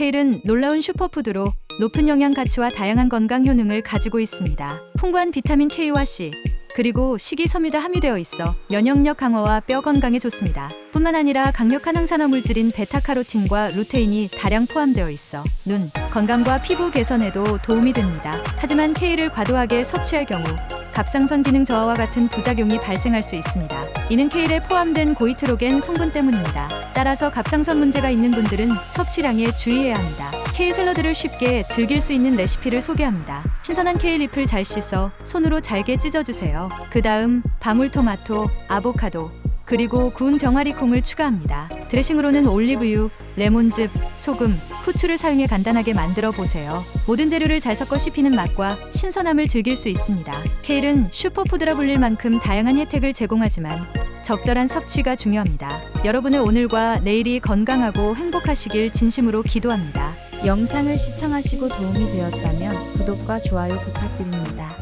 케일은 놀라운 슈퍼푸드로 높은 영양 가치와 다양한 건강 효능을 가지고 있습니다. 풍부한 비타민 K와 C, 그리고 식이섬유가 함유되어 있어 면역력 강화와 뼈 건강에 좋습니다. 뿐만 아니라 강력한 항산화 물질인 베타카로틴과 루테인이 다량 포함되어 있어 눈, 건강과 피부 개선에도 도움이 됩니다. 하지만 케일을 과도하게 섭취할 경우 갑상선 기능 저하와 같은 부작용이 발생할 수 있습니다. 이는 케일에 포함된 goitrogen 성분 때문입니다. 따라서 갑상선 문제가 있는 분들은 섭취량에 주의해야 합니다. 케일 샐러드를 쉽게 즐길 수 있는 레시피를 소개합니다. 신선한 케일 잎을 잘 씻어 손으로 잘게 찢어주세요. 그 다음 방울토마토, 아보카도, 그리고 구운 병아리 콩을 추가합니다. 드레싱으로는 올리브유, 레몬즙, 소금, 후추를 사용해 간단하게 만들어 보세요. 모든 재료를 잘 섞어 씹히는 맛과 신선함을 즐길 수 있습니다. 케일은 슈퍼푸드라 불릴 만큼 다양한 혜택을 제공하지만 적절한 섭취가 중요합니다. 여러분의 오늘과 내일이 건강하고 행복하시길 진심으로 기도합니다. 영상을 시청하시고 도움이 되었다면 구독과 좋아요 부탁드립니다.